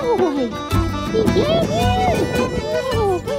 boy! He gave you!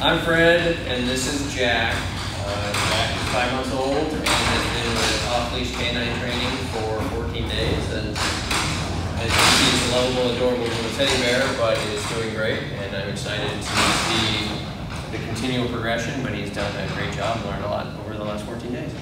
I'm Fred, and this is Jack. Uh, Jack is five months old and has been with off-leash canine training for 14 days. And as you see, he's a lovable, adorable little teddy bear, but is doing great. And I'm excited to see the continual progression. But he's done a great job, learned a lot over the last 14 days.